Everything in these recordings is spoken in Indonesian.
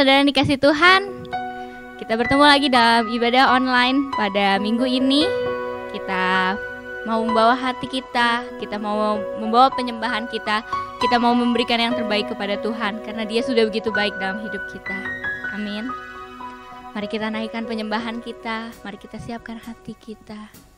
Saudara dikasih Tuhan. Kita bertemu lagi dalam ibadah online pada minggu ini. Kita mau membawa hati kita Kita mau membawa penyembahan kita Kita mau memberikan yang terbaik kepada Tuhan Karena dia sudah begitu baik dalam hidup kita. Amin. Mari kita naikkan penyembahan kita Mari kita siapkan hati kita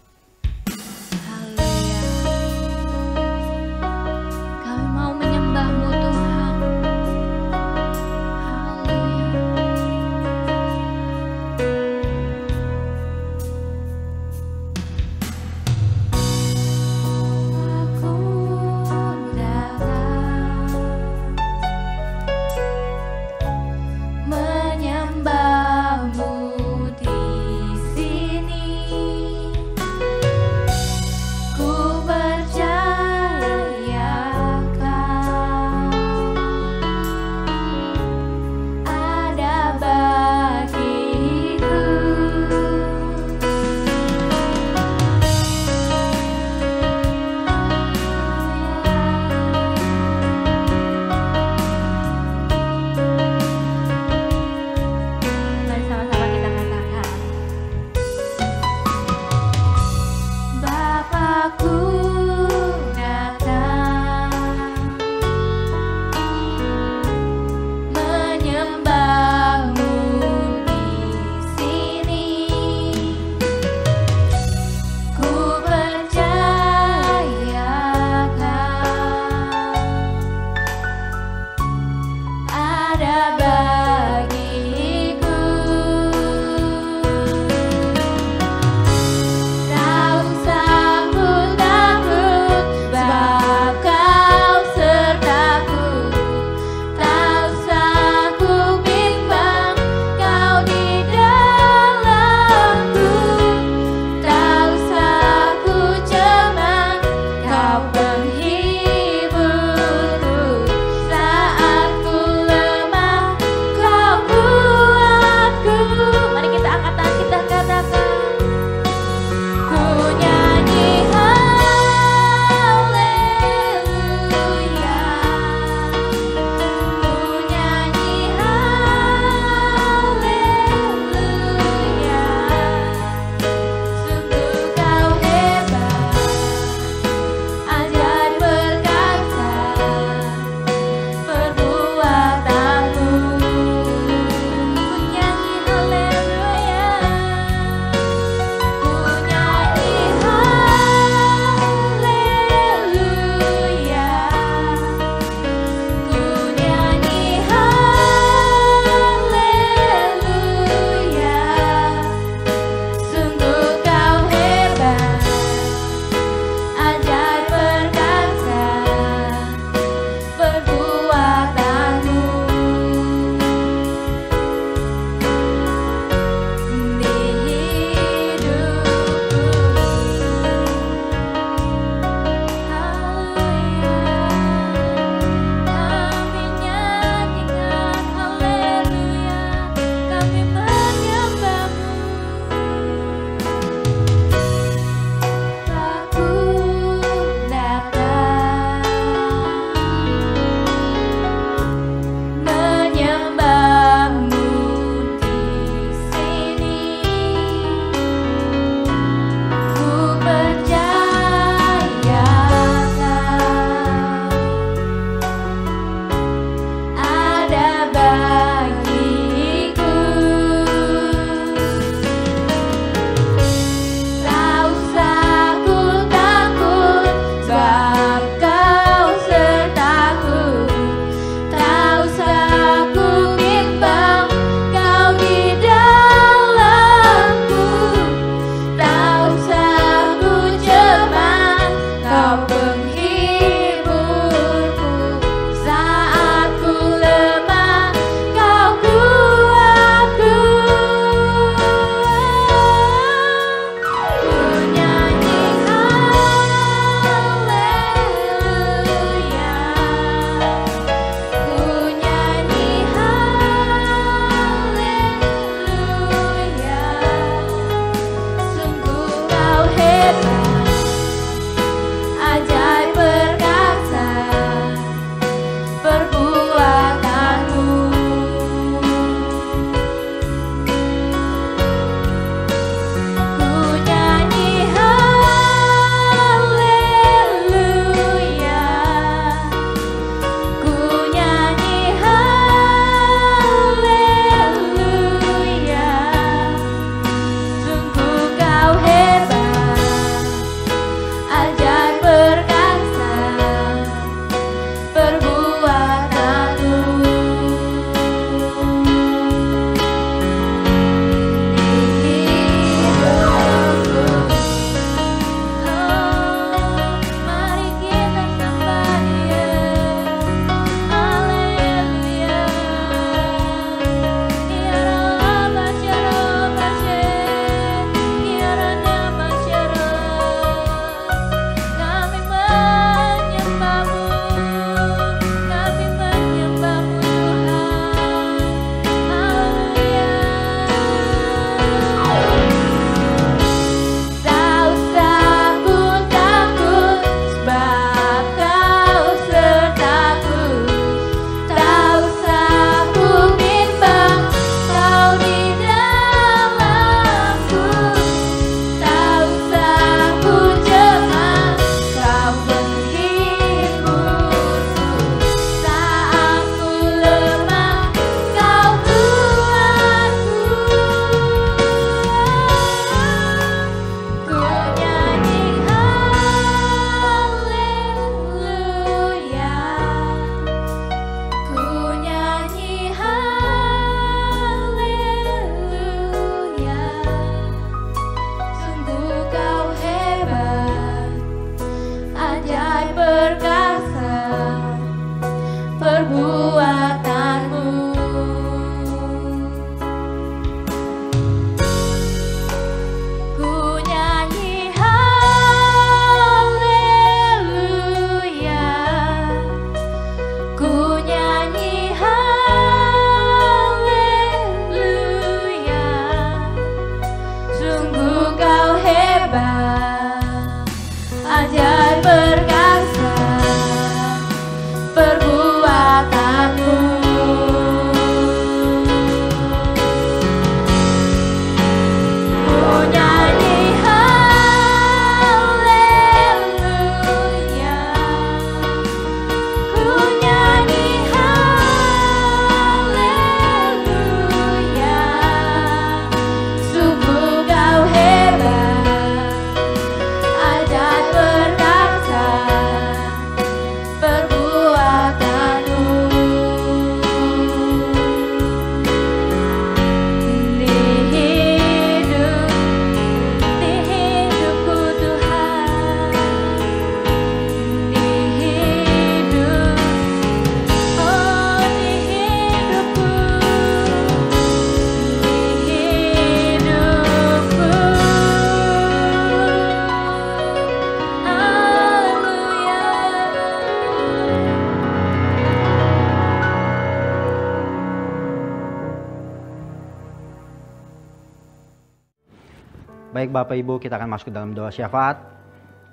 Bapak Ibu, kita akan masuk dalam doa syafaat.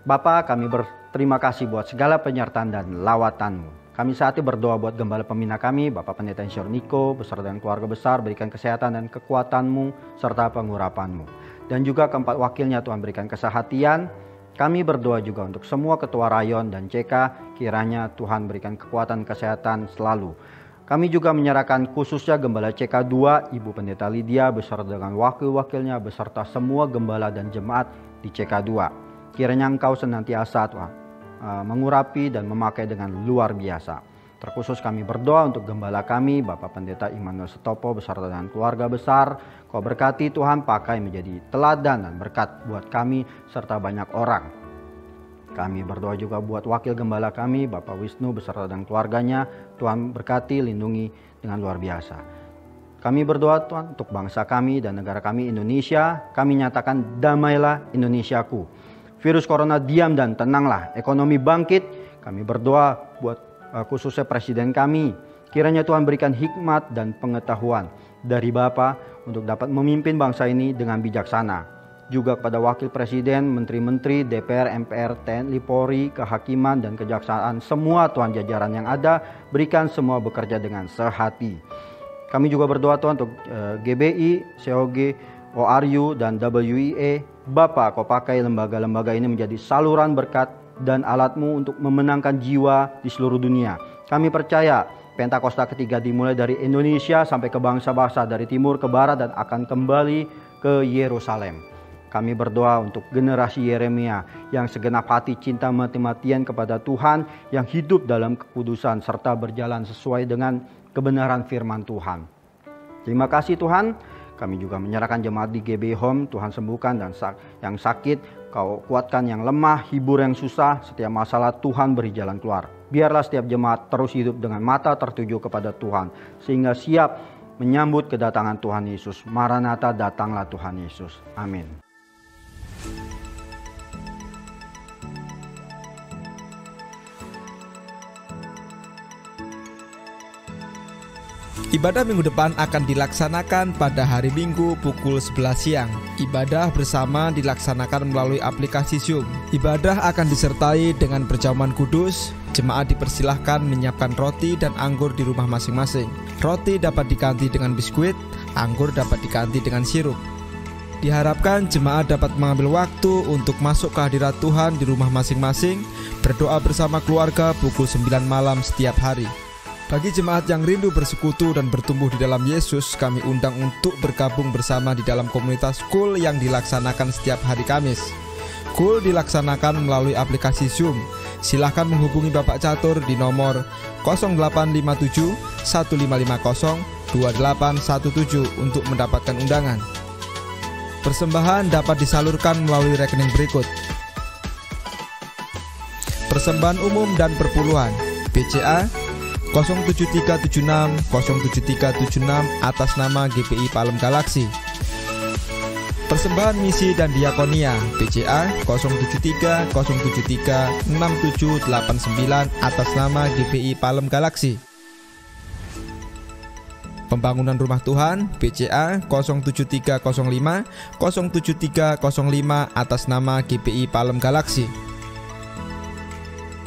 Bapak, kami berterima kasih buat segala penyertaan dan lawatanmu. Kami saat ini berdoa buat gembala pembina kami, Bapak Pendeta Insyur Niko, beserta dengan keluarga besar, berikan kesehatan dan kekuatanmu, serta pengurapanmu. Dan juga keempat wakilnya Tuhan berikan kesehatian, kami berdoa juga untuk semua ketua rayon dan CK, kiranya Tuhan berikan kekuatan kesehatan selalu. Kami juga menyerahkan khususnya Gembala CK2, Ibu Pendeta Lydia beserta dengan wakil-wakilnya beserta semua gembala dan jemaat di CK2. Kiranya Engkau senantiasa Tuhan uh, mengurapi dan memakai dengan luar biasa. Terkhusus kami berdoa untuk gembala kami, Bapak Pendeta Immanuel Setopo beserta dengan keluarga besar. Kau berkati Tuhan pakai menjadi teladan dan berkat buat kami serta banyak orang. Kami berdoa juga buat wakil gembala kami, Bapak Wisnu beserta dan keluarganya. Tuhan berkati, lindungi dengan luar biasa. Kami berdoa Tuhan untuk bangsa kami dan negara kami Indonesia. Kami nyatakan damailah Indonesiaku. Virus corona diam dan tenanglah. Ekonomi bangkit. Kami berdoa buat uh, khususnya presiden kami. Kiranya Tuhan berikan hikmat dan pengetahuan dari Bapa untuk dapat memimpin bangsa ini dengan bijaksana juga kepada Wakil Presiden, Menteri-Menteri, DPR, MPR, TNI, Polri, Kehakiman, dan Kejaksaan, semua Tuhan jajaran yang ada, berikan semua bekerja dengan sehati. Kami juga berdoa Tuhan untuk eh, GBI, COG, ORU, dan WIE. Bapak, kau pakai lembaga-lembaga ini menjadi saluran berkat dan alatmu untuk memenangkan jiwa di seluruh dunia. Kami percaya Pentakosta ketiga dimulai dari Indonesia sampai ke bangsa-bangsa dari timur ke barat dan akan kembali ke Yerusalem. Kami berdoa untuk generasi Yeremia yang segenap hati cinta mati-matian kepada Tuhan, yang hidup dalam kekudusan serta berjalan sesuai dengan kebenaran firman Tuhan. Terima kasih Tuhan. Kami juga menyerahkan jemaat di GB Home, Tuhan sembuhkan dan yang sakit, kau kuatkan yang lemah, hibur yang susah, setiap masalah Tuhan beri jalan keluar. Biarlah setiap jemaat terus hidup dengan mata tertuju kepada Tuhan, sehingga siap menyambut kedatangan Tuhan Yesus. Maranatha datanglah Tuhan Yesus. Amin. Ibadah minggu depan akan dilaksanakan pada hari Minggu pukul 11 siang. Ibadah bersama dilaksanakan melalui aplikasi Zoom. Ibadah akan disertai dengan perjamuan kudus. Jemaat dipersilahkan menyiapkan roti dan anggur di rumah masing-masing. Roti dapat diganti dengan biskuit, anggur dapat diganti dengan sirup. Diharapkan jemaat dapat mengambil waktu untuk masuk ke hadirat Tuhan di rumah masing-masing, berdoa bersama keluarga pukul 9 malam setiap hari. Bagi jemaat yang rindu bersekutu dan bertumbuh di dalam Yesus, kami undang untuk bergabung bersama di dalam komunitas Kul yang dilaksanakan setiap hari Kamis. Kul dilaksanakan melalui aplikasi Zoom. Silahkan menghubungi Bapak Catur di nomor 0857 1550 2817 untuk mendapatkan undangan. Persembahan dapat disalurkan melalui rekening berikut. Persembahan umum dan perpuluhan BCA 07376 07376 atas nama GPI Palem Galaksi. Persembahan misi dan diakonia BCA 073 073 6789 atas nama GPI Palem Galaksi. Pembangunan Rumah Tuhan BCA 07305 07305 atas nama GPI Palem Galaksi.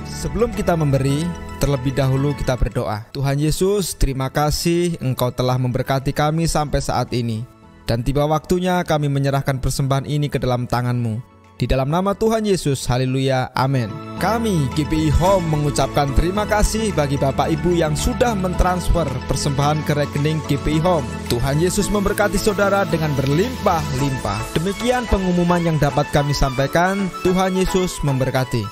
Sebelum kita memberi, terlebih dahulu kita berdoa. Tuhan Yesus, terima kasih Engkau telah memberkati kami sampai saat ini. Dan tiba waktunya kami menyerahkan persembahan ini ke dalam tanganmu. Di dalam nama Tuhan Yesus, haleluya, amin. Kami GPI Home mengucapkan terima kasih bagi Bapak Ibu yang sudah mentransfer persembahan ke rekening GPI Home. Tuhan Yesus memberkati saudara dengan berlimpah-limpah. Demikian pengumuman yang dapat kami sampaikan. Tuhan Yesus memberkati.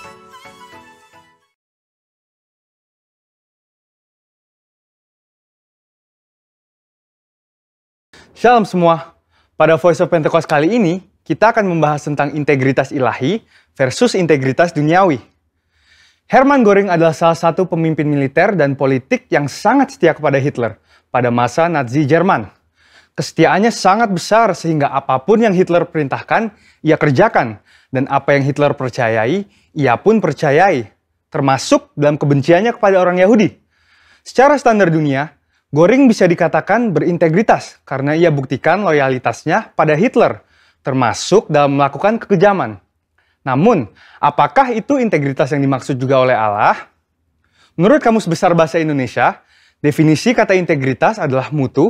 Shalom semua. Pada Voice of Pentecost kali ini, kita akan membahas tentang integritas ilahi versus integritas duniawi. Hermann Göring adalah salah satu pemimpin militer dan politik yang sangat setia kepada Hitler pada masa Nazi Jerman. Kesetiaannya sangat besar sehingga apa pun yang Hitler perintahkan, ia kerjakan. Dan apa yang Hitler percayai, ia pun percayai. Termasuk dalam kebenciannya kepada orang Yahudi. Secara standar dunia, Göring bisa dikatakan berintegritas karena ia buktikan loyalitasnya pada Hitler termasuk dalam melakukan kekejaman. Namun, apakah itu integritas yang dimaksud juga oleh Allah? Menurut Kamus Besar Bahasa Indonesia, definisi kata integritas adalah mutu,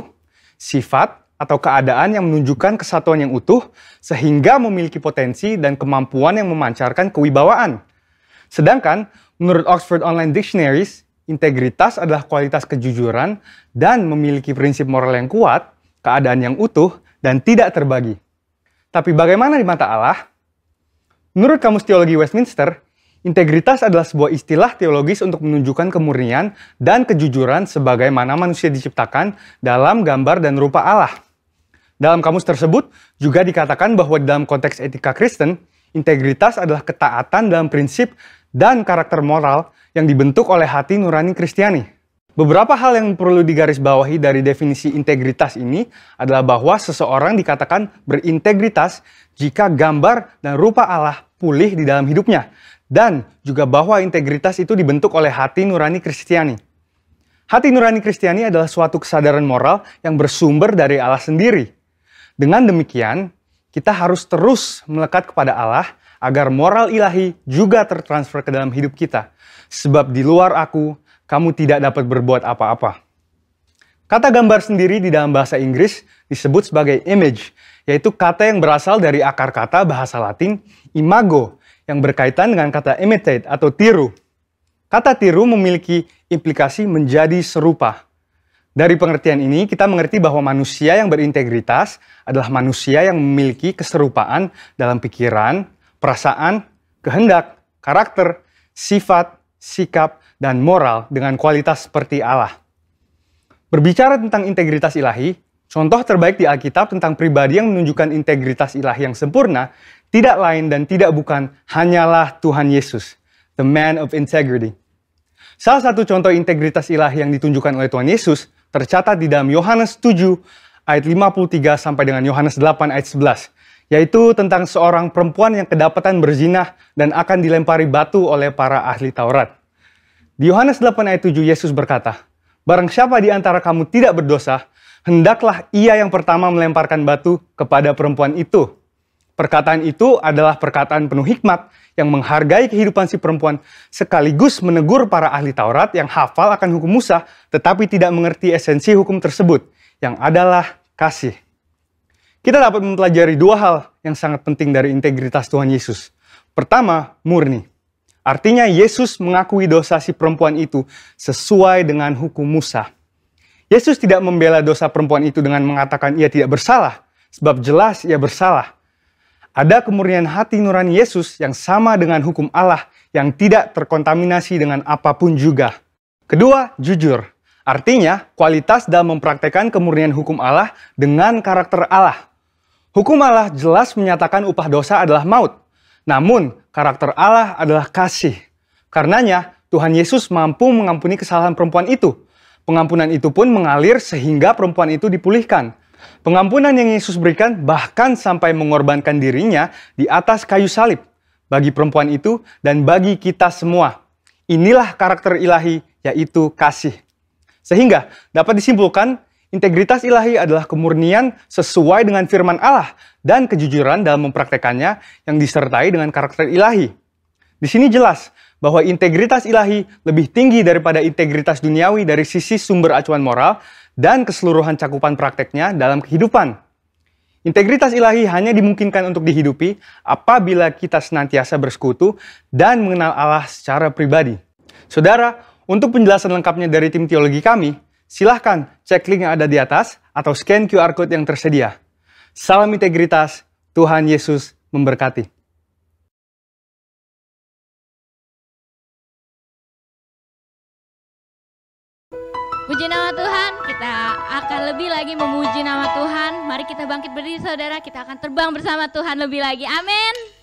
sifat, atau keadaan yang menunjukkan kesatuan yang utuh sehingga memiliki potensi dan kemampuan yang memancarkan kewibawaan. Sedangkan menurut Oxford Online Dictionaries, integritas adalah kualitas kejujuran dan memiliki prinsip moral yang kuat, keadaan yang utuh, dan tidak terbagi. Tapi bagaimana di mata Allah? Menurut Kamus Teologi Westminster, integritas adalah sebuah istilah teologis untuk menunjukkan kemurnian dan kejujuran sebagaimana manusia diciptakan dalam gambar dan rupa Allah. Dalam kamus tersebut juga dikatakan bahwa dalam konteks etika Kristen, integritas adalah ketaatan dalam prinsip dan karakter moral yang dibentuk oleh hati nurani Kristiani. Beberapa hal yang perlu digarisbawahi dari definisi integritas ini adalah bahwa seseorang dikatakan berintegritas jika gambar dan rupa Allah pulih di dalam hidupnya, dan juga bahwa integritas itu dibentuk oleh hati nurani Kristiani. Hati nurani Kristiani adalah suatu kesadaran moral yang bersumber dari Allah sendiri, dengan demikian, kita harus terus melekat kepada Allah agar moral ilahi juga tertransfer ke dalam hidup kita. Sebab di luar aku, kamu tidak dapat berbuat apa-apa. Kata gambar sendiri di dalam bahasa Inggris disebut sebagai image, yaitu kata yang berasal dari akar kata bahasa Latin imago, yang berkaitan dengan kata imitate atau tiru. Kata tiru memiliki implikasi menjadi serupa. Dari pengertian ini, kita mengerti bahwa manusia yang berintegritas adalah manusia yang memiliki keserupaan dalam pikiran, perasaan, kehendak, karakter, sifat, sikap, dan moral dengan kualitas seperti Allah. Berbicara tentang integritas ilahi, contoh terbaik di Alkitab tentang pribadi yang menunjukkan integritas ilahi yang sempurna tidak lain dan tidak bukan hanyalah Tuhan Yesus, the man of integrity. Salah satu contoh integritas ilahi yang ditunjukkan oleh Tuhan Yesus tercatat di dalam Yohanes 7 ayat 53 sampai dengan Yohanes 8 ayat 11 yaitu tentang seorang perempuan yang kedapatan berzinah dan akan dilempari batu oleh para ahli Taurat. Di Yohanes 8 ayat 7 Yesus berkata, Barang siapa di antara kamu tidak berdosa, hendaklah ia yang pertama melemparkan batu kepada perempuan itu. Perkataan itu adalah perkataan penuh hikmat yang menghargai kehidupan si perempuan sekaligus menegur para ahli Taurat yang hafal akan hukum Musa tetapi tidak mengerti esensi hukum tersebut yang adalah kasih. Kita dapat mempelajari dua hal yang sangat penting dari integritas Tuhan Yesus. Pertama, murni. Artinya Yesus mengakui dosa si perempuan itu sesuai dengan hukum Musa. Yesus tidak membela dosa perempuan itu dengan mengatakan ia tidak bersalah, sebab jelas ia bersalah. Ada kemurnian hati nurani Yesus yang sama dengan hukum Allah yang tidak terkontaminasi dengan apa pun juga. Kedua, jujur. Artinya, kualitas dalam mempraktekkan kemurnian hukum Allah dengan karakter Allah. Hukum Allah jelas menyatakan upah dosa adalah maut. Namun, karakter Allah adalah kasih. Karenanya, Tuhan Yesus mampu mengampuni kesalahan perempuan itu. Pengampunan itu pun mengalir sehingga perempuan itu dipulihkan. Pengampunan yang Yesus berikan bahkan sampai mengorbankan dirinya di atas kayu salib bagi perempuan itu dan bagi kita semua. Inilah karakter ilahi, yaitu kasih. Sehingga dapat disimpulkan, integritas ilahi adalah kemurnian sesuai dengan firman Allah dan kejujuran dalam mempraktekannya yang disertai dengan karakter ilahi. Di sini jelas bahwa integritas ilahi lebih tinggi daripada integritas duniawi dari sisi sumber acuan moral dan keseluruhan cakupan prakteknya dalam kehidupan. Integritas ilahi hanya dimungkinkan untuk dihidupi apabila kita senantiasa bersekutu dan mengenal Allah secara pribadi. Saudara, untuk penjelasan lengkapnya dari tim teologi kami, silahkan cek link yang ada di atas atau scan QR Code yang tersedia. Salam integritas, Tuhan Yesus memberkati. Puji nama Tuhan, kita akan lebih lagi memuji nama Tuhan. Mari kita bangkit berdiri saudara, kita akan terbang bersama Tuhan lebih lagi. Amin.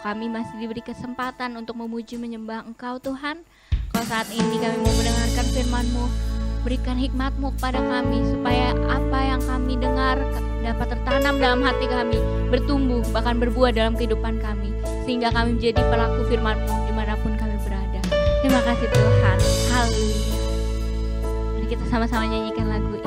Kalau kami masih diberi kesempatan untuk memuji menyembah Engkau Tuhan. Kalau saat ini kami mau mendengarkan firman-Mu, berikan hikmat-Mu kepada kami supaya apa yang kami dengar dapat tertanam dalam hati kami, bertumbuh bahkan berbuah dalam kehidupan kami. Sehingga kami menjadi pelaku firman-Mu di mana pun kami berada. Terima kasih Tuhan. Haleluya. Mari kita sama-sama nyanyikan lagu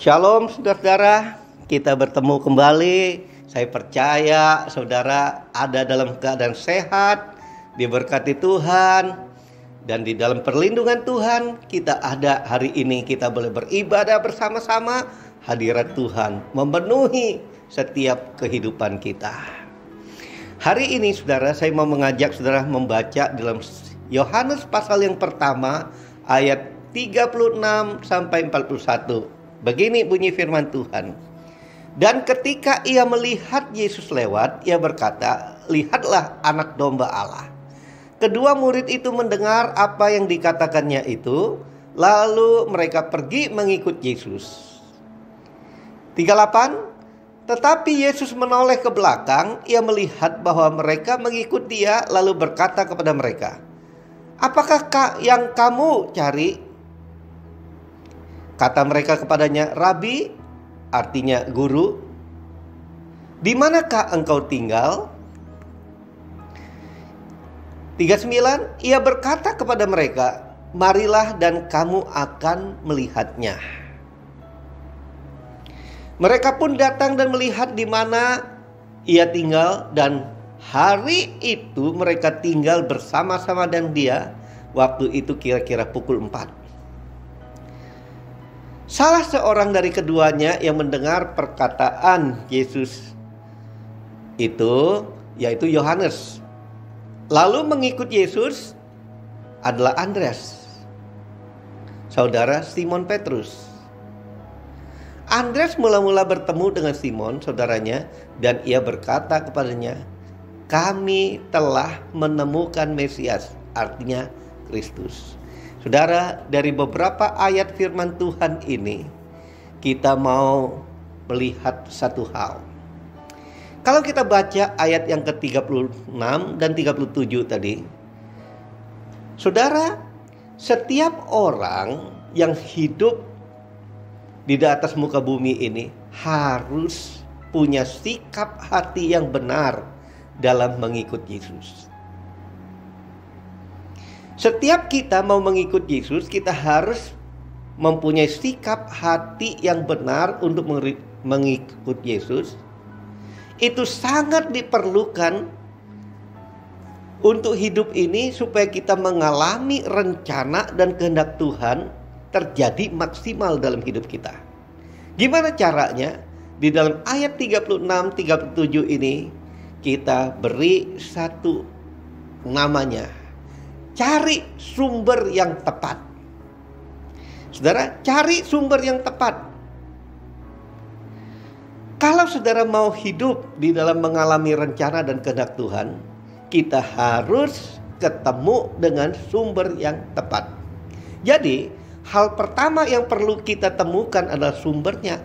Shalom saudara-saudara, kita bertemu kembali. Saya percaya saudara ada dalam keadaan sehat, diberkati Tuhan, dan di dalam perlindungan Tuhan kita ada hari ini kita boleh beribadah bersama-sama hadirat Tuhan memenuhi setiap kehidupan kita. Hari ini saudara saya mau mengajak saudara membaca dalam Yohanes pasal yang pertama ayat 36 sampai 41. Begini bunyi firman Tuhan. Dan ketika ia melihat Yesus lewat, ia berkata, "Lihatlah anak domba Allah." Kedua murid itu mendengar apa yang dikatakannya itu, lalu mereka pergi mengikut Yesus. 38 Tetapi Yesus menoleh ke belakang, ia melihat bahwa mereka mengikut dia lalu berkata kepada mereka, "Apakah yang kamu cari?" Kata mereka kepadanya, "Rabi," artinya guru, "di manakah engkau tinggal?" 39 Ia berkata kepada mereka, "Marilah dan kamu akan melihatnya." Mereka pun datang dan melihat di mana ia tinggal dan hari itu mereka tinggal bersama-sama dan dia waktu itu kira-kira pukul 4. Salah seorang dari keduanya yang mendengar perkataan Yesus itu yaitu Yohanes. Lalu mengikut Yesus adalah Andreas. Saudara Simon Petrus. Andreas mula-mula bertemu dengan Simon, saudaranya, dan ia berkata kepadanya, "Kami telah menemukan Mesias," artinya Kristus. Saudara, dari beberapa ayat firman Tuhan ini, kita mau melihat satu hal. Kalau kita baca ayat yang ke-36 dan 37 tadi, Saudara, setiap orang yang hidup di atas muka bumi ini harus punya sikap hati yang benar dalam mengikut Yesus. Setiap kita mau mengikut Yesus, kita harus mempunyai sikap hati yang benar untuk mengikut Yesus. Itu sangat diperlukan untuk hidup ini supaya kita mengalami rencana dan kehendak Tuhan terjadi maksimal dalam hidup kita. Gimana caranya? Di dalam ayat 36 37 ini kita beri satu namanya cari sumber yang tepat. Saudara, cari sumber yang tepat. Kalau saudara mau hidup di dalam mengalami rencana dan kehendak Tuhan, kita harus ketemu dengan sumber yang tepat. Jadi, hal pertama yang perlu kita temukan adalah sumbernya.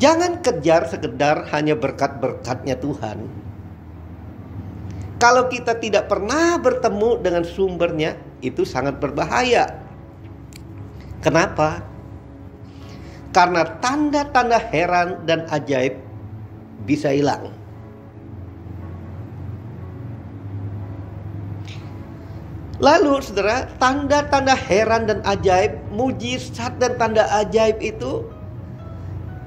Jangan kejar sekedar hanya berkat-berkatnya Tuhan, kalau kita tidak pernah bertemu dengan sumbernya, itu sangat berbahaya. Kenapa? Karena tanda-tanda heran dan ajaib bisa hilang. Lalu saudara, tanda-tanda heran dan ajaib, mujizat dan tanda ajaib itu,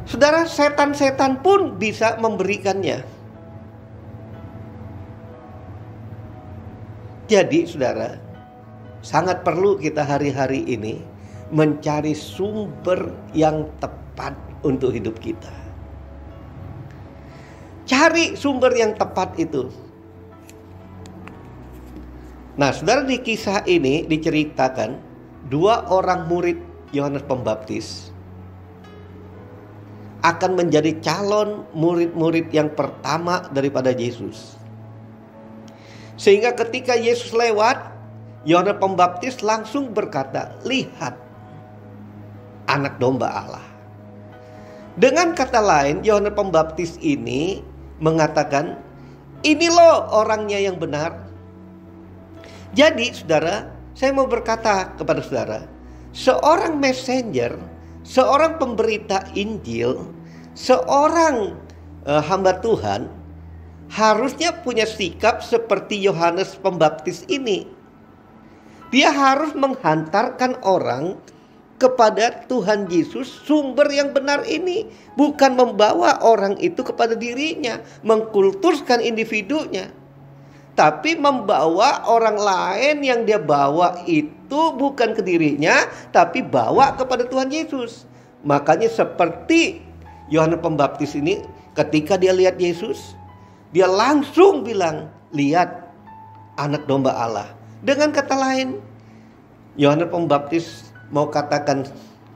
saudara setan-setan pun bisa memberikannya. Jadi saudara, sangat perlu kita hari-hari ini mencari sumber yang tepat untuk hidup kita. Cari sumber yang tepat itu. Nah, saudara di kisah ini diceritakan dua orang murid Yohanes Pembaptis akan menjadi calon murid-murid yang pertama daripada Yesus. Sehingga ketika Yesus lewat, Yohanes Pembaptis langsung berkata, "Lihat anak domba Allah." Dengan kata lain, Yohanes Pembaptis ini mengatakan, "Ini loh orangnya yang benar." Jadi, Saudara, saya mau berkata kepada Saudara, seorang messenger, seorang pemberita Injil, seorang uh, hamba Tuhan harusnya punya sikap seperti Yohanes Pembaptis ini. Dia harus menghantarkan orang kepada Tuhan Yesus sumber yang benar ini. Bukan membawa orang itu kepada dirinya mengkultuskan individunya. Tapi membawa orang lain yang dia bawa itu bukan ke dirinya tapi bawa kepada Tuhan Yesus. Makanya seperti Yohanes Pembaptis ini ketika dia lihat Yesus dia langsung bilang lihat anak domba Allah dengan kata lain Yohanes Pembaptis mau katakan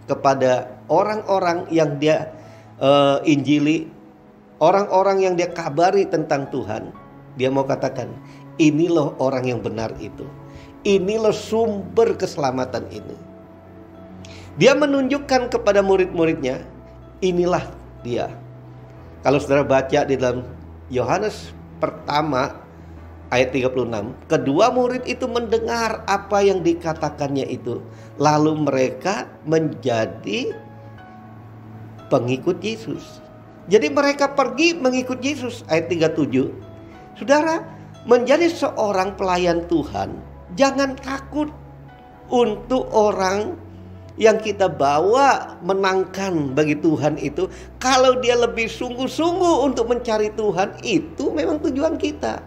kepada orang-orang yang dia uh, injili, orang-orang yang dia kabari tentang Tuhan, dia mau katakan, ini loh orang yang benar itu. Ini loh sumber keselamatan ini. Dia menunjukkan kepada murid-muridnya, inilah dia. Kalau saudara baca di dalam Yohanes pertama ayat 36. Kedua murid itu mendengar apa yang dikatakannya itu. Lalu mereka menjadi pengikut Yesus. Jadi mereka pergi mengikut Yesus ayat 37. Saudara, menjadi seorang pelayan Tuhan, jangan takut untuk orang yang kita bawa menangkan bagi Tuhan itu kalau dia lebih sungguh-sungguh untuk mencari Tuhan itu memang tujuan kita.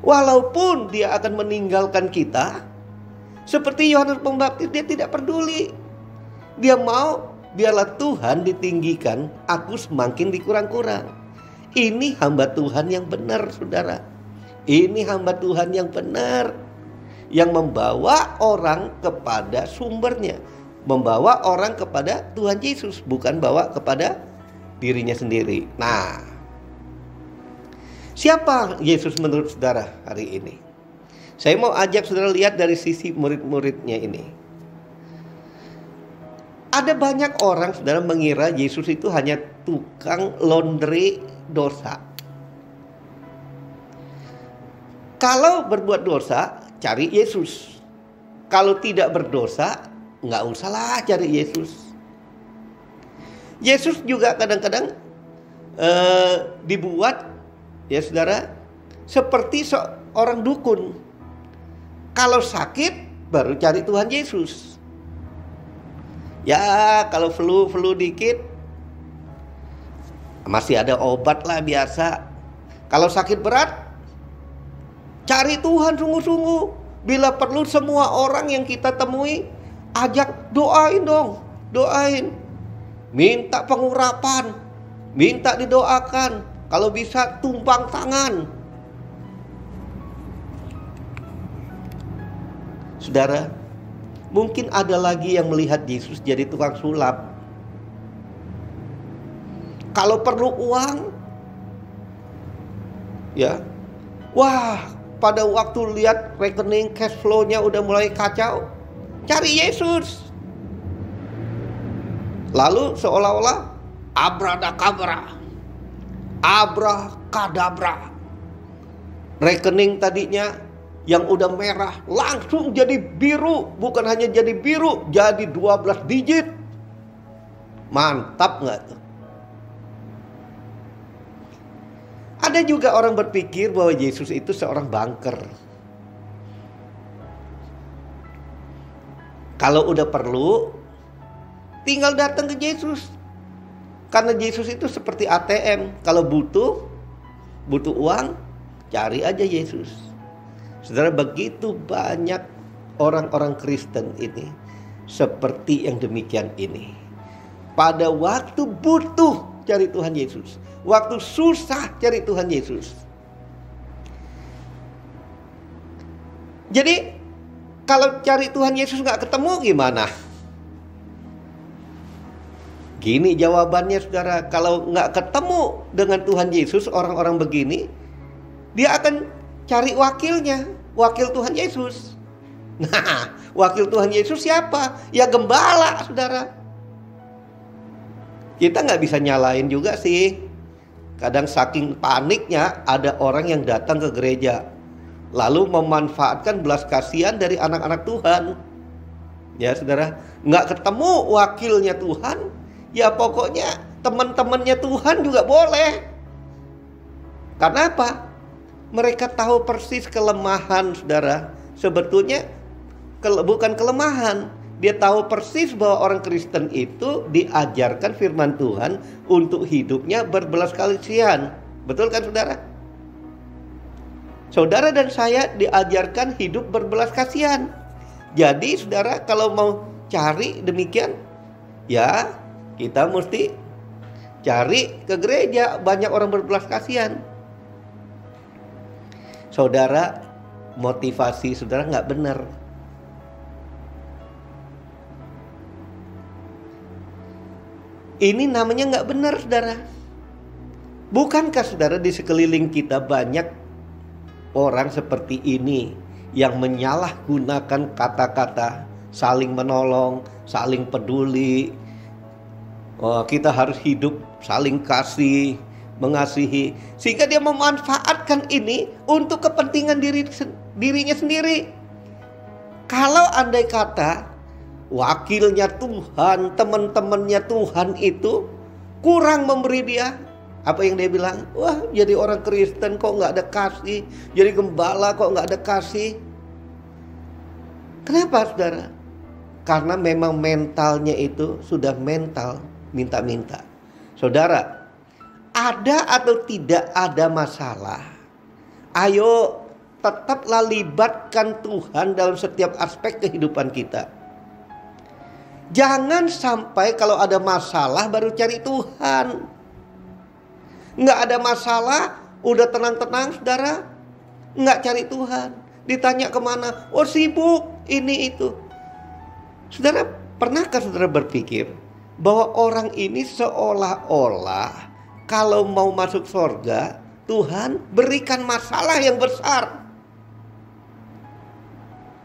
Walaupun dia akan meninggalkan kita, seperti Yohanes Pembaptis dia tidak peduli. Dia mau biarlah Tuhan ditinggikan, aku semakin dikurang-kurang. Ini hamba Tuhan yang benar, saudara. Ini hamba Tuhan yang benar, yang membawa orang kepada sumbernya, membawa orang kepada Tuhan Yesus, bukan bawa kepada dirinya sendiri. Nah, Siapa Yesus menurut saudara hari ini? Saya mau ajak saudara lihat dari sisi murid-muridnya ini. Ada banyak orang saudara mengira Yesus itu hanya tukang laundry dosa. Kalau berbuat dosa, cari Yesus. Kalau tidak berdosa, nggak usahlah cari Yesus. Yesus juga kadang-kadang uh, dibuat ya saudara, seperti seorang dukun. Kalau sakit baru cari Tuhan Yesus. Ya kalau flu-flu dikit masih ada obat lah biasa. Kalau sakit berat cari Tuhan sungguh-sungguh. Bila perlu semua orang yang kita temui ajak doain dong, doain. Minta pengurapan, minta didoakan. Kalau bisa tumpang tangan. Saudara, mungkin ada lagi yang melihat Yesus jadi tukang sulap. Kalau perlu uang, ya, wah, pada waktu lihat rekening cash flow-nya udah mulai kacau, cari Yesus. Lalu seolah-olah abradakabra abrakadabra. Rekening tadinya yang udah merah langsung jadi biru, bukan hanya jadi biru, jadi 12 digit. Mantap nggak tuh? Ada juga orang berpikir bahwa Yesus itu seorang banker. Kalau udah perlu, tinggal datang ke Yesus. Karena Yesus itu seperti ATM, kalau butuh butuh uang, cari aja Yesus. Saudara begitu banyak orang-orang Kristen ini seperti yang demikian ini. Pada waktu butuh cari Tuhan Yesus, waktu susah cari Tuhan Yesus. Jadi kalau cari Tuhan Yesus nggak ketemu gimana? Gini jawabannya saudara, kalau nggak ketemu dengan Tuhan Yesus orang-orang begini, dia akan cari wakilnya, wakil Tuhan Yesus. Nah, wakil Tuhan Yesus siapa? Ya gembala, saudara. Kita nggak bisa nyalain juga sih. Kadang saking paniknya ada orang yang datang ke gereja, lalu memanfaatkan belas kasihan dari anak-anak Tuhan. Ya, saudara, nggak ketemu wakilnya Tuhan, Ya pokoknya teman-temannya Tuhan juga boleh. Karena apa? Mereka tahu persis kelemahan saudara. Sebetulnya bukan kelemahan. Dia tahu persis bahwa orang Kristen itu diajarkan firman Tuhan untuk hidupnya berbelas kasihan. Betul kan saudara? Saudara dan saya diajarkan hidup berbelas kasihan. Jadi saudara kalau mau cari demikian ya kita mesti cari ke gereja banyak orang berbelas kasihan. Saudara motivasi saudara nggak benar Ini namanya nggak benar, saudara. Bukankah saudara di sekeliling kita banyak orang seperti ini yang menyalahgunakan kata-kata saling menolong, saling peduli. Oh, kita harus hidup saling kasih, mengasihi, sehingga dia memanfaatkan ini untuk kepentingan diri dirinya sendiri. Kalau andai kata wakilnya Tuhan, teman-temannya Tuhan itu kurang memberi dia apa yang dia bilang? Wah, jadi orang Kristen kok nggak ada kasih, jadi gembala kok nggak ada kasih. Kenapa, saudara? Karena memang mentalnya itu sudah mental minta-minta. Saudara, ada atau tidak ada masalah? Ayo tetaplah libatkan Tuhan dalam setiap aspek kehidupan kita. Jangan sampai kalau ada masalah baru cari Tuhan. Nggak ada masalah, udah tenang-tenang saudara. Nggak cari Tuhan. Ditanya ke mana? Oh sibuk, ini itu. Saudara, pernahkah saudara berpikir bahwa orang ini seolah-olah kalau mau masuk surga, Tuhan berikan masalah yang besar.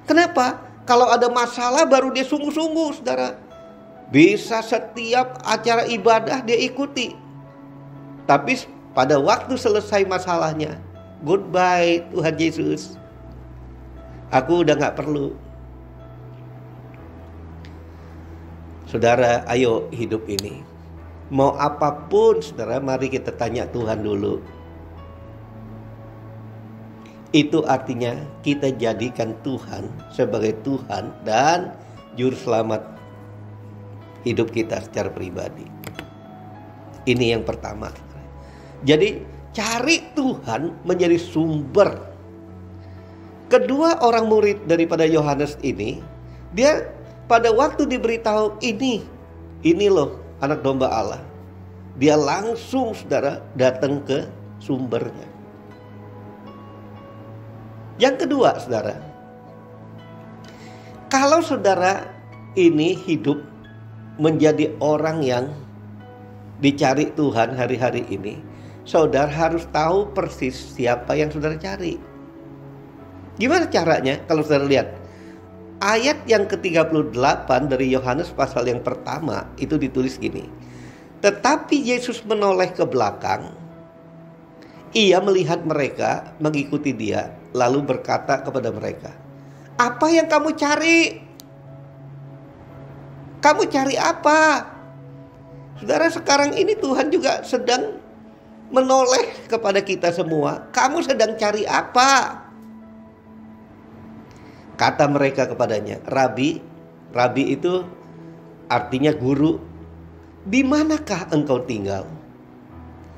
Kenapa? Kalau ada masalah baru dia sungguh-sungguh saudara. Bisa setiap acara ibadah dia ikuti. Tapi pada waktu selesai masalahnya, goodbye Tuhan Yesus. Aku udah gak perlu. Saudara, ayo hidup ini. Mau apa pun, saudara, mari kita tanya Tuhan dulu. Itu artinya kita jadikan Tuhan sebagai Tuhan dan juru selamat hidup kita secara pribadi. Ini yang pertama. Jadi cari Tuhan menjadi sumber. Kedua orang murid daripada Yohanes ini, dia pada waktu diberitahu ini, ini loh anak domba Allah. Dia langsung saudara datang ke sumbernya. Yang kedua, saudara, kalau saudara ini hidup menjadi orang yang dicari Tuhan hari-hari ini, saudara harus tahu persis siapa yang saudara cari. Gimana caranya? Kalau saudara lihat ayat yang ke-38 dari Yohanes pasal yang pertama itu ditulis gini. Tetapi Yesus menoleh ke belakang ia melihat mereka mengikuti dia, lalu berkata kepada mereka, "Apa yang kamu cari? Kamu cari apa?" Saudara, sekarang ini Tuhan juga sedang menoleh kepada kita semua. Kamu sedang cari apa? Kata mereka kepadanya, "Rabi, Rabi itu artinya guru. Di manakah engkau tinggal?"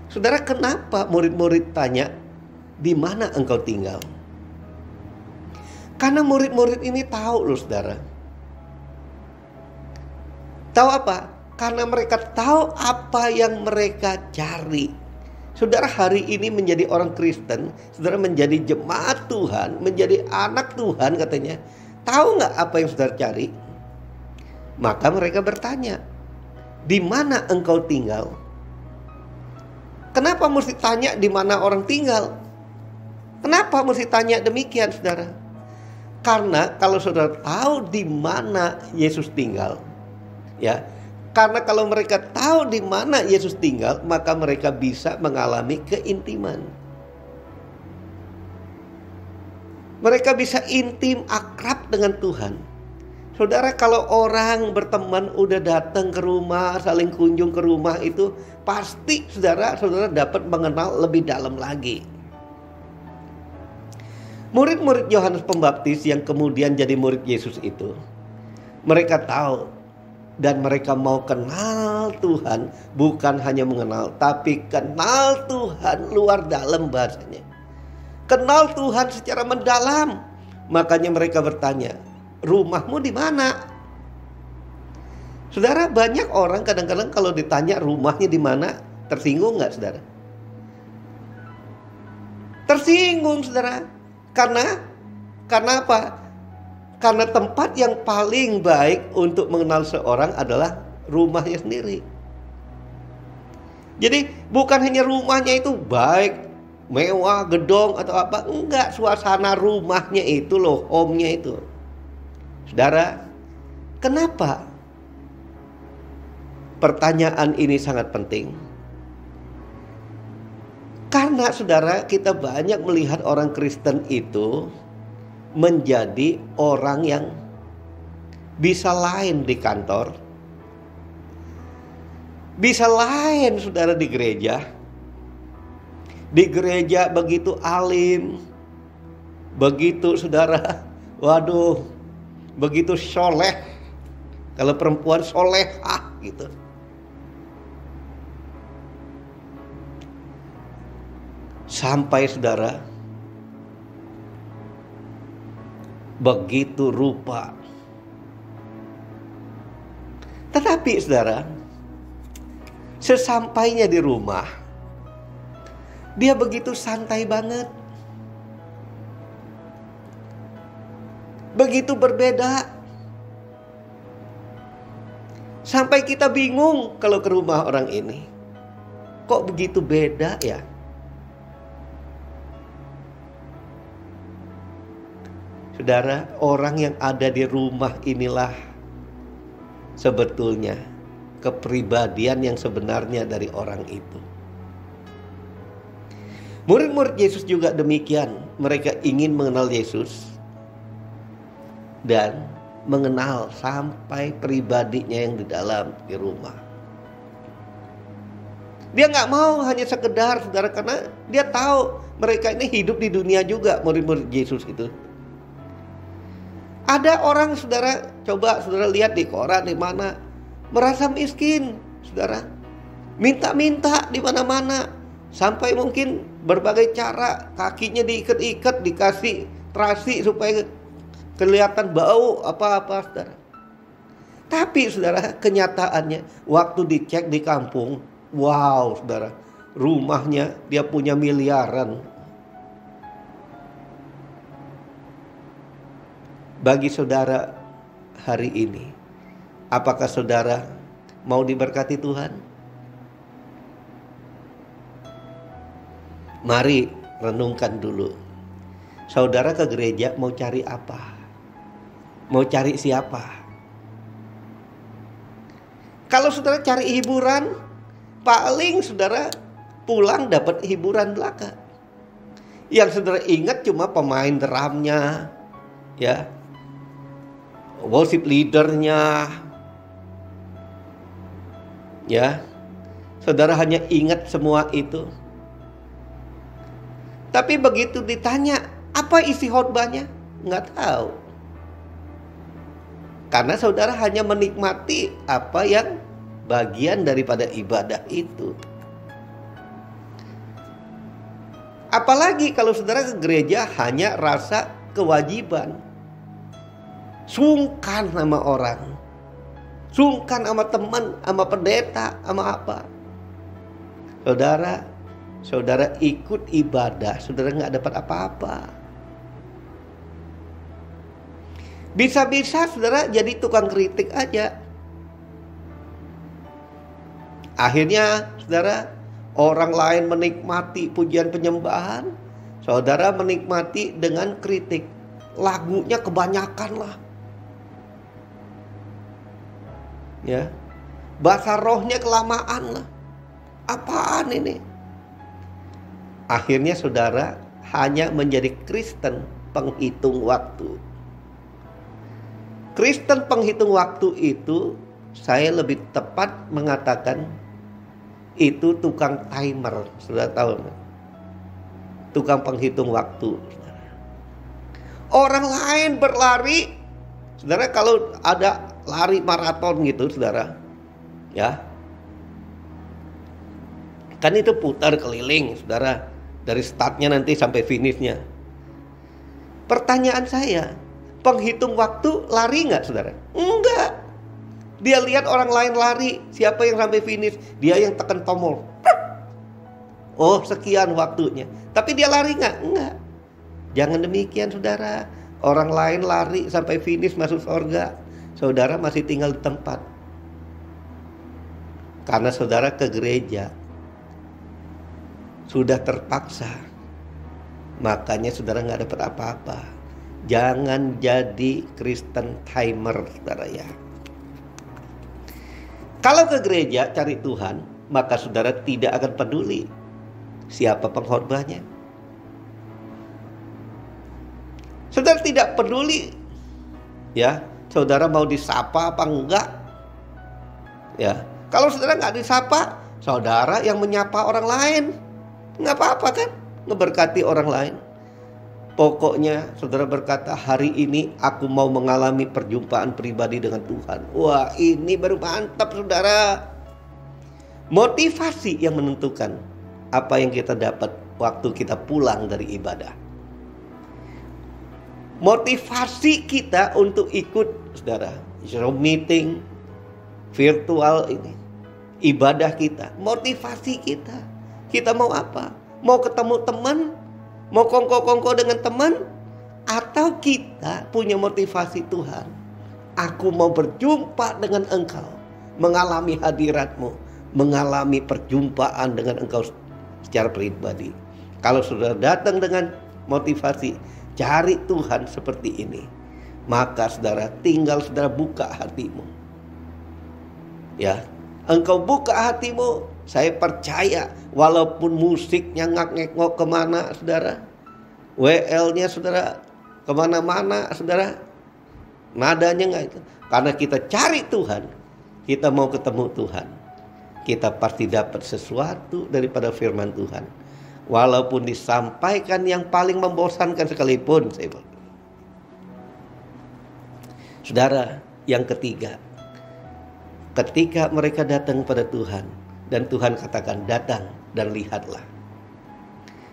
Saudara, kenapa murid-murid tanya, "Di mana engkau tinggal?" Karena murid-murid ini tahu loh, Saudara. Tahu apa? Karena mereka tahu apa yang mereka cari. Saudara hari ini menjadi orang Kristen, saudara menjadi jemaat Tuhan, menjadi anak Tuhan katanya. Tahu nggak apa yang saudara cari? Maka mereka bertanya, di mana engkau tinggal? Kenapa mesti tanya di mana orang tinggal? Kenapa mesti tanya demikian, saudara? Karena kalau saudara tahu di mana Yesus tinggal, ya, karena kalau mereka tahu di mana Yesus tinggal, maka mereka bisa mengalami keintiman. Mereka bisa intim akrab dengan Tuhan. Saudara kalau orang berteman udah datang ke rumah, saling kunjung ke rumah itu pasti saudara saudara dapat mengenal lebih dalam lagi. Murid-murid Yohanes Pembaptis yang kemudian jadi murid Yesus itu Mereka tahu dan mereka mau kenal Tuhan, bukan hanya mengenal, tapi kenal Tuhan luar dalam bahasanya. Kenal Tuhan secara mendalam. Makanya mereka bertanya, rumahmu di mana? Saudara, banyak orang kadang-kadang kalau ditanya rumahnya di mana, tersinggung nggak saudara? Tersinggung saudara. Karena, karena apa? Karena tempat yang paling baik untuk mengenal seorang adalah rumahnya sendiri. Jadi bukan hanya rumahnya itu baik, mewah, gedong atau apa. Enggak, suasana rumahnya itu loh, home-nya itu. Saudara, kenapa pertanyaan ini sangat penting? Karena saudara kita banyak melihat orang Kristen itu menjadi orang yang bisa lain di kantor, bisa lain saudara di gereja. Di gereja begitu alim, begitu saudara, waduh, begitu soleh. Kalau perempuan soleh, ah gitu. Sampai saudara begitu rupa. Tetapi saudara, sesampainya di rumah, dia begitu santai banget. Begitu berbeda. Sampai kita bingung kalau ke rumah orang ini. Kok begitu beda ya? Saudara, orang yang ada di rumah inilah sebetulnya kepribadian yang sebenarnya dari orang itu. Murid-murid Yesus juga demikian. Mereka ingin mengenal Yesus dan mengenal sampai pribadinya yang di dalam di rumah. Dia nggak mau hanya sekedar saudara karena dia tahu mereka ini hidup di dunia juga murid-murid Yesus itu. Ada orang saudara, coba saudara lihat di koran di mana merasa miskin, saudara. Minta-minta di mana-mana. Sampai mungkin berbagai cara kakinya diikat-ikat, dikasih terasi supaya kelihatan bau apa-apa, saudara. Tapi saudara, kenyataannya waktu dicek di kampung, wow, saudara, rumahnya dia punya miliaran, bagi saudara hari ini? Apakah saudara mau diberkati Tuhan? Mari renungkan dulu. Saudara ke gereja mau cari apa? Mau cari siapa? Kalau saudara cari hiburan, paling saudara pulang dapat hiburan belaka. Yang saudara ingat cuma pemain drumnya, ya, worship leadernya. Ya. Saudara hanya ingat semua itu. Tapi begitu ditanya, apa isi khotbahnya? Nggak tahu. Karena saudara hanya menikmati apa yang bagian daripada ibadah itu. Apalagi kalau saudara ke gereja hanya rasa kewajiban sungkan sama orang. Sungkan sama teman sama pendeta sama apa. Saudara saudara ikut ibadah saudara nggak dapat apa-apa. Bisa-bisa saudara jadi tukang kritik aja. Akhirnya saudara orang lain menikmati pujian penyembahan saudara menikmati dengan kritik. Lagunya kebanyakan lah ya. Bahasa rohnya kelamaan lah. Apaan ini? Akhirnya saudara hanya menjadi Kristen penghitung waktu. Kristen penghitung waktu itu saya lebih tepat mengatakan itu tukang timer sudah tahu tukang penghitung waktu. Orang lain berlari. Saudara kalau ada lari maraton gitu, saudara. Ya, kan itu putar keliling, saudara. Dari startnya nanti sampai finishnya. Pertanyaan saya, penghitung waktu lari nggak, saudara? Enggak. Dia lihat orang lain lari, siapa yang sampai finish, dia yang tekan tombol. Oh, sekian waktunya. Tapi dia lari nggak? Enggak. Jangan demikian, saudara. Orang lain lari sampai finish masuk surga. Saudara masih tinggal di tempat. Karena saudara ke gereja. Sudah terpaksa. Makanya saudara nggak dapat apa-apa. Jangan jadi Kristen timer, saudara ya. Kalau ke gereja cari Tuhan, maka saudara tidak akan peduli siapa pengkhotbahnya. Saudara tidak peduli ya, saudara mau disapa apa enggak. Ya, kalau saudara nggak disapa, saudara yang menyapa orang lain. Nggak apa-apa kan, ngeberkati orang lain. Pokoknya saudara berkata hari ini aku mau mengalami perjumpaan pribadi dengan Tuhan. Wah ini baru mantap saudara. Motivasi yang menentukan apa yang kita dapat waktu kita pulang dari ibadah. Motivasi kita untuk ikut saudara. Zoom meeting, virtual ini. Ibadah kita, motivasi kita. Kita mau apa? Mau ketemu teman, Mau kongko-kongko dengan teman atau kita punya motivasi Tuhan. Aku mau berjumpa dengan engkau, mengalami hadiratmu, mengalami perjumpaan dengan engkau secara pribadi. Kalau sudah datang dengan motivasi, cari Tuhan seperti ini. Maka saudara tinggal saudara buka hatimu. Ya, engkau buka hatimu, saya percaya walaupun musiknya ngak-ngekok ke mana saudara. WL-nya saudara ke mana-mana saudara. Nadanya nggak itu. Karena kita cari Tuhan. Kita mau ketemu Tuhan. Kita pasti dapat sesuatu daripada firman Tuhan. Walaupun disampaikan yang paling membosankan sekalipun. Saudara, yang ketiga. Ketika mereka datang pada Tuhan dan Tuhan katakan datang dan lihatlah.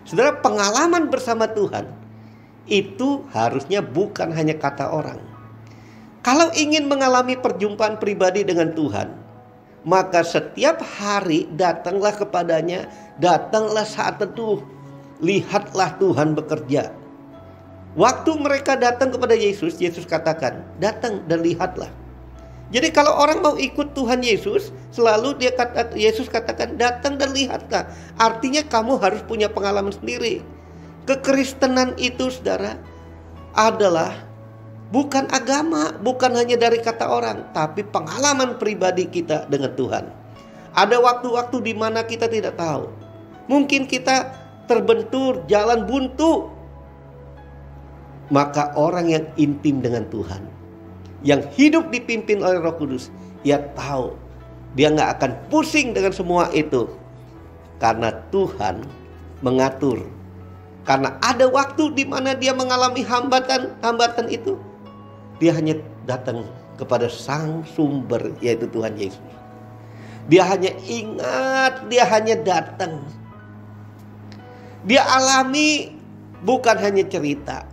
Saudara pengalaman bersama Tuhan itu harusnya bukan hanya kata orang. Kalau ingin mengalami perjumpaan pribadi dengan Tuhan, maka setiap hari datanglah kepadanya, datanglah saat teduh, lihatlah Tuhan bekerja. Waktu mereka datang kepada Yesus, Yesus katakan, "Datang dan lihatlah." Jadi kalau orang mau ikut Tuhan Yesus, selalu dia kata Yesus katakan datang dan lihatlah. Artinya kamu harus punya pengalaman sendiri. Kekristenan itu Saudara adalah bukan agama, bukan hanya dari kata orang, tapi pengalaman pribadi kita dengan Tuhan. Ada waktu-waktu di mana kita tidak tahu. Mungkin kita terbentur jalan buntu. Maka orang yang intim dengan Tuhan yang hidup dipimpin oleh Roh Kudus, ia tahu dia nggak akan pusing dengan semua itu karena Tuhan mengatur. Karena ada waktu di mana dia mengalami hambatan-hambatan itu, dia hanya datang kepada sang sumber yaitu Tuhan Yesus. Dia hanya ingat, dia hanya datang. Dia alami bukan hanya cerita.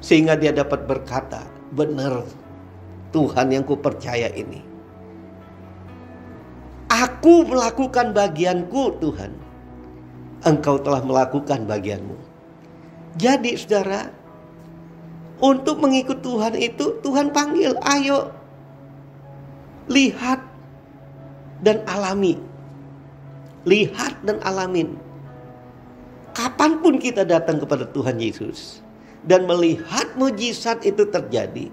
Sehingga dia dapat berkata, benar Tuhan yang ku percaya ini. Aku melakukan bagianku Tuhan. Engkau telah melakukan bagianmu. Jadi saudara, untuk mengikut Tuhan itu Tuhan panggil, ayo lihat dan alami. Lihat dan alamin. Kapan pun kita datang kepada Tuhan Yesus, dan melihat mujizat itu terjadi,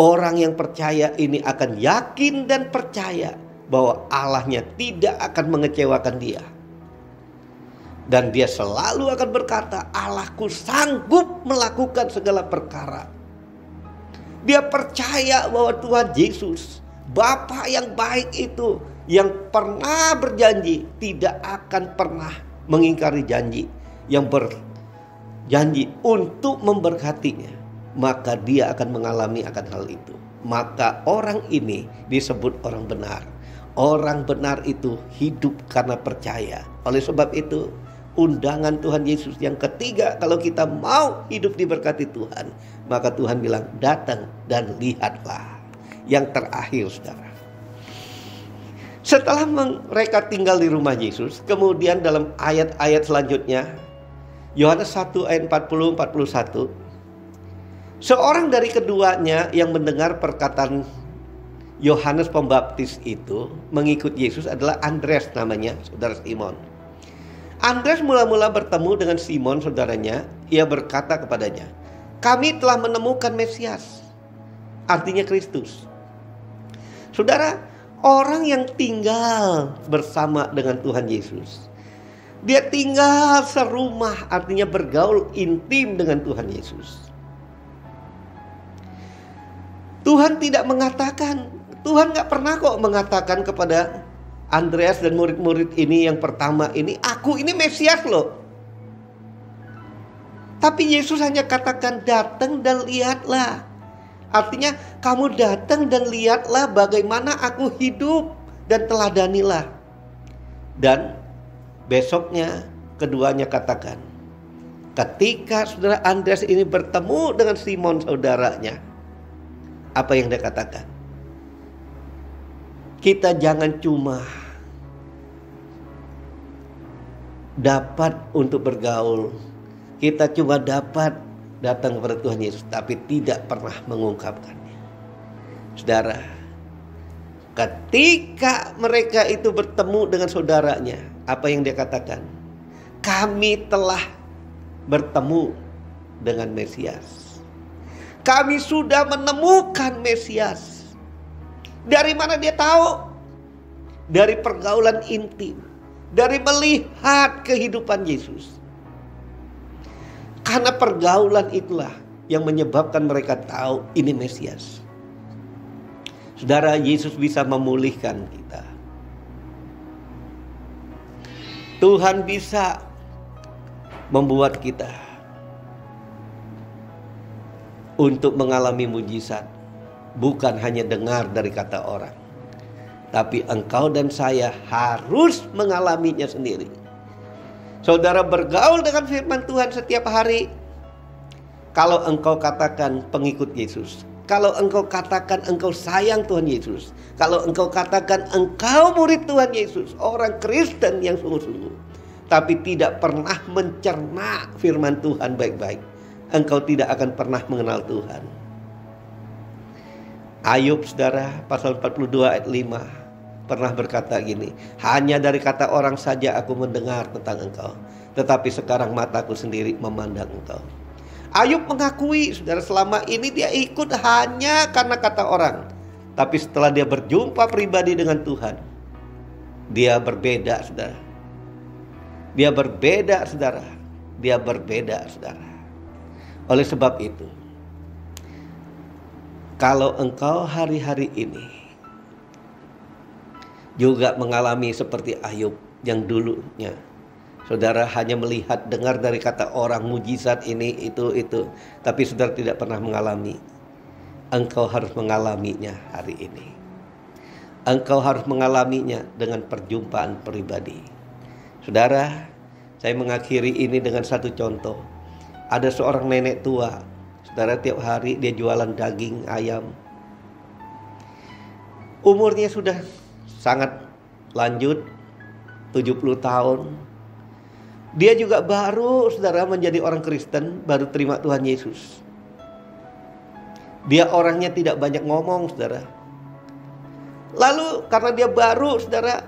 orang yang percaya ini akan yakin dan percaya bahwa Allahnya tidak akan mengecewakan dia. Dan dia selalu akan berkata, Allahku sanggup melakukan segala perkara. Dia percaya bahwa Tuhan Yesus, Bapa yang baik itu, yang pernah berjanji, tidak akan pernah mengingkari janji. Yang ber, janji untuk memberkatinya. maka dia akan mengalami akan hal itu. Maka orang ini disebut orang benar. Orang benar itu hidup karena percaya. Oleh sebab itu, undangan Tuhan Yesus yang ketiga, kalau kita mau hidup diberkati Tuhan, maka Tuhan bilang, "Datang dan lihatlah." Yang terakhir, saudara, setelah mereka tinggal di rumah Yesus, kemudian dalam ayat-ayat selanjutnya, Yohanes 1 ayat 40 41 Seorang dari keduanya yang mendengar perkataan Yohanes Pembaptis itu mengikut Yesus adalah Andreas namanya, saudara Simon. Andreas mula-mula bertemu dengan Simon saudaranya, ia berkata kepadanya, "Kami telah menemukan Mesias." Artinya Kristus. Saudara, orang yang tinggal bersama dengan Tuhan Yesus, dia tinggal serumah, artinya bergaul intim dengan Tuhan Yesus. Tuhan tidak mengatakan, Tuhan nggak pernah kok mengatakan kepada Andreas dan murid-murid ini yang pertama ini, aku ini Mesias loh. Tapi Yesus hanya katakan datang dan lihatlah. Artinya kamu datang dan lihatlah bagaimana aku hidup dan teladanilah. Dan besoknya keduanya katakan, ketika saudara Andreas ini bertemu dengan Simon saudaranya, apa yang dia katakan. Kita jangan cuma dapat untuk bergaul. Kita cuma dapat datang kepada Tuhan Yesus tapi tidak pernah mengungkapkannya. Saudara, ketika mereka itu bertemu dengan saudaranya, apa yang dia katakan? Kami telah bertemu dengan Mesias. Kami sudah menemukan Mesias. Dari mana dia tahu? Dari pergaulan intim. Dari melihat kehidupan Yesus. Karena pergaulan itulah yang menyebabkan mereka tahu ini Mesias. Saudara, Yesus bisa memulihkan kita. Tuhan bisa membuat kita untuk mengalami mujizat bukan hanya dengar dari kata orang tapi engkau dan saya harus mengalaminya sendiri saudara bergaul dengan firman Tuhan setiap hari kalau engkau katakan pengikut Yesus kalau engkau katakan engkau sayang Tuhan Yesus kalau engkau katakan engkau murid Tuhan Yesus orang Kristen yang sungguh-sungguh tapi tidak pernah mencerna firman Tuhan baik-baik engkau tidak akan pernah mengenal Tuhan. Ayub saudara pasal 42 ayat 5 pernah berkata gini, hanya dari kata orang saja aku mendengar tentang engkau, tetapi sekarang mataku sendiri memandang engkau. Ayub mengakui saudara selama ini dia ikut hanya karena kata orang. Tapi setelah dia berjumpa pribadi dengan Tuhan, dia berbeda saudara. Dia berbeda saudara. Dia berbeda saudara. Oleh sebab itu, kalau engkau hari-hari ini juga mengalami seperti Ayub yang dulunya Saudara hanya melihat dengar dari kata orang mujizat ini itu itu tapi saudara tidak pernah mengalami. Engkau harus mengalaminya hari ini. Engkau harus mengalaminya dengan perjumpaan pribadi. Saudara, saya mengakhiri ini dengan satu contoh. Ada seorang nenek tua, saudara tiap hari dia jualan daging ayam. Umurnya sudah sangat lanjut, 70 tahun. Dia juga baru saudara menjadi orang Kristen, baru terima Tuhan Yesus. Dia orangnya tidak banyak ngomong saudara. Lalu karena dia baru saudara,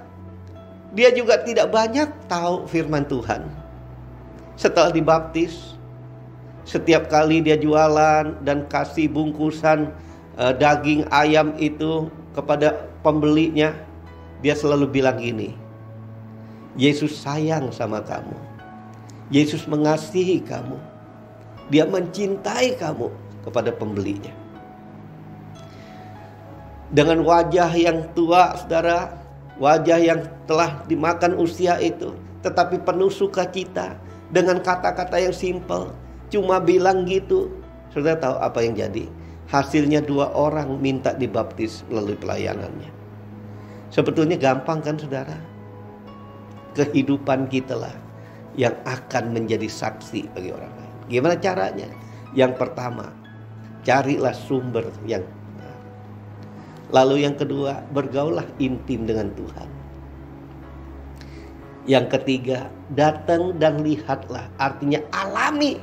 dia juga tidak banyak tahu firman Tuhan. Setelah dibaptis, setiap kali dia jualan dan kasih bungkusan uh, daging ayam itu kepada pembelinya, dia selalu bilang gini, Yesus sayang sama kamu. Yesus mengasihi kamu. Dia mencintai kamu kepada pembelinya. Dengan wajah yang tua, saudara, wajah yang telah dimakan usia itu, tetapi penuh sukacita dengan kata-kata yang simpel, cuma bilang gitu. Saudara tahu apa yang jadi? Hasilnya dua orang minta dibaptis melalui pelayanannya. Sebetulnya gampang kan saudara? Kehidupan kita lah yang akan menjadi saksi bagi orang lain. Gimana caranya? Yang pertama, carilah sumber yang benar. Lalu yang kedua, bergaulah intim dengan Tuhan. Yang ketiga, datang dan lihatlah. Artinya alami.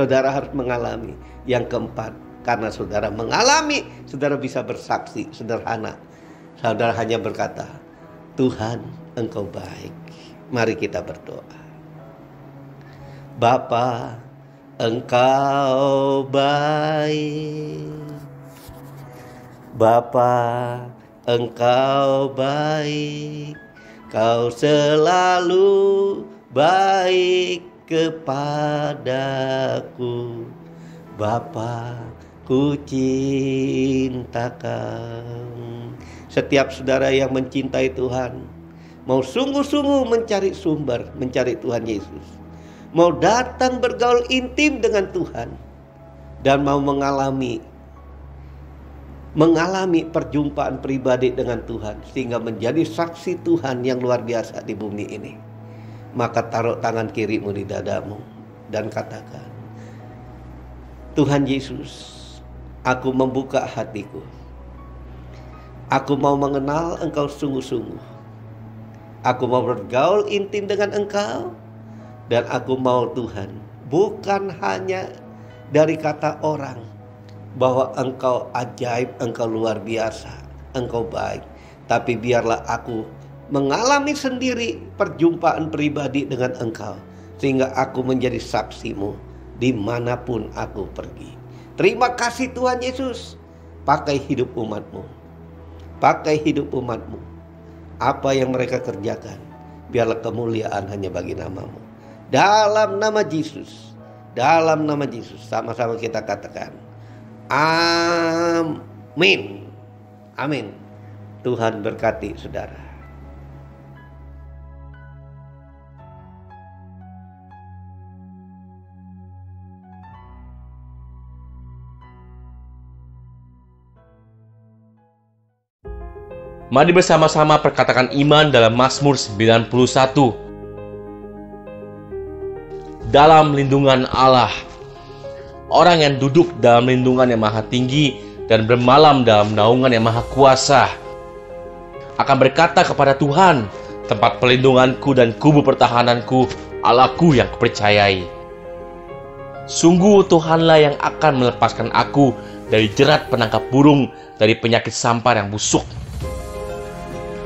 Saudara harus mengalami. Yang keempat, karena saudara mengalami, saudara bisa bersaksi sederhana. Saudara hanya berkata, Tuhan engkau baik. Mari kita berdoa. Bapa, engkau baik. Bapa, engkau baik. Kau selalu baik kepadaku. Bapa ku cintakan. Setiap saudara yang mencintai Tuhan Mau sungguh-sungguh mencari sumber Mencari Tuhan Yesus. Mau datang bergaul intim dengan Tuhan Dan mau mengalami mengalami perjumpaan pribadi dengan Tuhan sehingga menjadi saksi Tuhan yang luar biasa di bumi ini. Maka taruh tangan kirimu di dadamu dan katakan, Tuhan Yesus, aku membuka hatiku. Aku mau mengenal Engkau sungguh-sungguh. Aku mau bergaul intim dengan Engkau dan aku mau Tuhan bukan hanya dari kata orang, bahwa engkau ajaib, engkau luar biasa, engkau baik. Tapi biarlah aku mengalami sendiri perjumpaan pribadi dengan engkau. Sehingga aku menjadi saksimu di mana pun aku pergi. Terima kasih Tuhan Yesus. Pakai hidup umatmu. Pakai hidup umatmu. Apa yang mereka kerjakan. Biarlah kemuliaan hanya bagi namamu. Dalam nama Yesus. Dalam nama Yesus. Sama-sama kita katakan. Amin. Amin. Tuhan berkati saudara. Mari bersama-sama perkatakan iman dalam Mazmur 91. Dalam lindungan Allah orang yang duduk dalam lindungan yang maha tinggi dan bermalam dalam naungan yang maha kuasa akan berkata kepada Tuhan, tempat pelindunganku dan kubu pertahananku, Allahku yang kupercayai. Sungguh Tuhanlah yang akan melepaskan aku dari jerat penangkap burung, dari penyakit sampar yang busuk.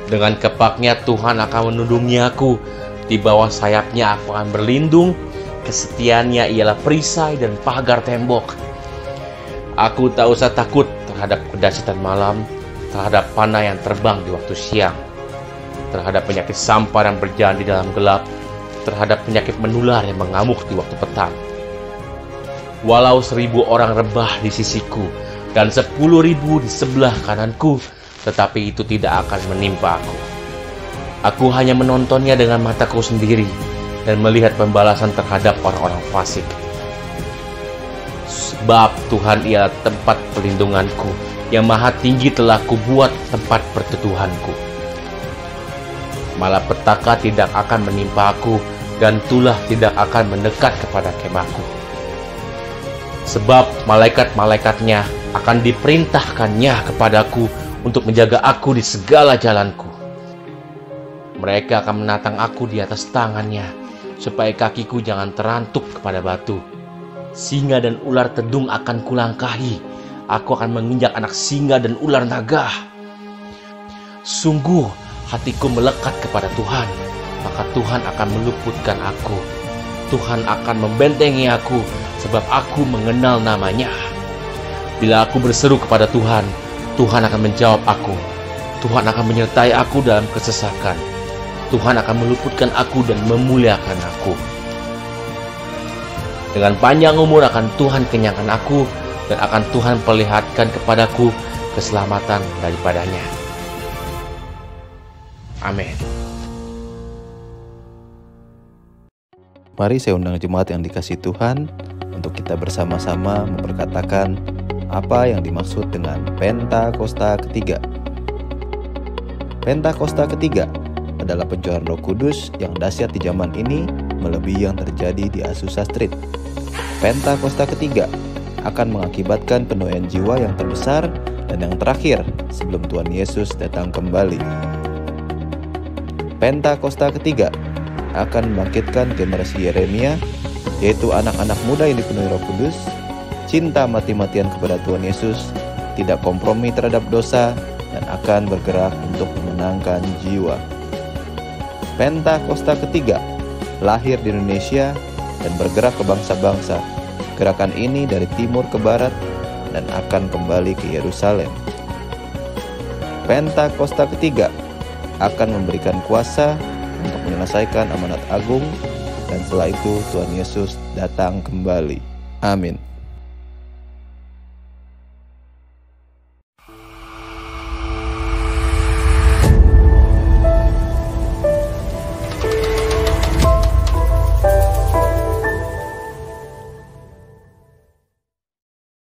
Dengan kepaknya Tuhan akan menundungi aku, di bawah sayapnya aku akan berlindung, Kesetiaannya ialah perisai dan pagar tembok. Aku tak usah takut terhadap kedahsyatan malam, terhadap panah yang terbang di waktu siang, terhadap penyakit sampar yang berjalan di dalam gelap, terhadap penyakit menular yang mengamuk di waktu petang. Walau seribu orang rebah di sisiku dan sepuluh ribu di sebelah kananku, tetapi itu tidak akan menimpa aku. Aku hanya menontonnya dengan mataku sendiri, dan melihat pembalasan terhadap orang-orang fasik. Sebab Tuhan ialah tempat pelindunganku, yang maha tinggi telah kubuat tempat perteduhanku. Malapetaka tidak akan menimpa aku, dan tulah tidak akan mendekat kepada kemahku. Sebab malaikat-malaikatnya akan diperintahkannya kepadaku untuk menjaga aku di segala jalanku. Mereka akan menatang aku di atas tangannya, supaya kakiku jangan terantuk kepada batu. Singa dan ular tedung akan kulangkahi. Aku akan menginjak anak singa dan ular naga. Sungguh hatiku melekat kepada Tuhan, maka Tuhan akan meluputkan aku. Tuhan akan membentengi aku, sebab aku mengenal namanya. Bila aku berseru kepada Tuhan, Tuhan akan menjawab aku. Tuhan akan menyertai aku dalam kesesakan. Tuhan akan meluputkan aku dan memuliakan aku. Dengan panjang umur akan Tuhan kenyangkan aku dan akan Tuhan perlihatkan kepadaku keselamatan daripadanya. Amin. Mari saya undang jemaat yang dikasih Tuhan, untuk kita bersama-sama memperkatakan apa yang dimaksud dengan Pentakosta ketiga. Pentakosta ketiga adalah pencurahan Roh Kudus yang dahsyat di zaman ini melebihi yang terjadi di Azusa Street. Pentakosta ketiga akan mengakibatkan penuaian jiwa yang terbesar dan yang terakhir sebelum Tuhan Yesus datang kembali. Pentakosta ketiga akan membangkitkan generasi Yeremia, yaitu anak-anak muda yang dipenuhi Roh Kudus, cinta mati-matian kepada Tuhan Yesus, tidak kompromi terhadap dosa, dan akan bergerak untuk memenangkan jiwa. Pentakosta ketiga lahir di Indonesia dan bergerak ke bangsa-bangsa. Gerakan ini dari timur ke barat dan akan kembali ke Yerusalem. Pentakosta ketiga akan memberikan kuasa untuk menyelesaikan amanat agung dan setelah itu Tuhan Yesus datang kembali. Amin.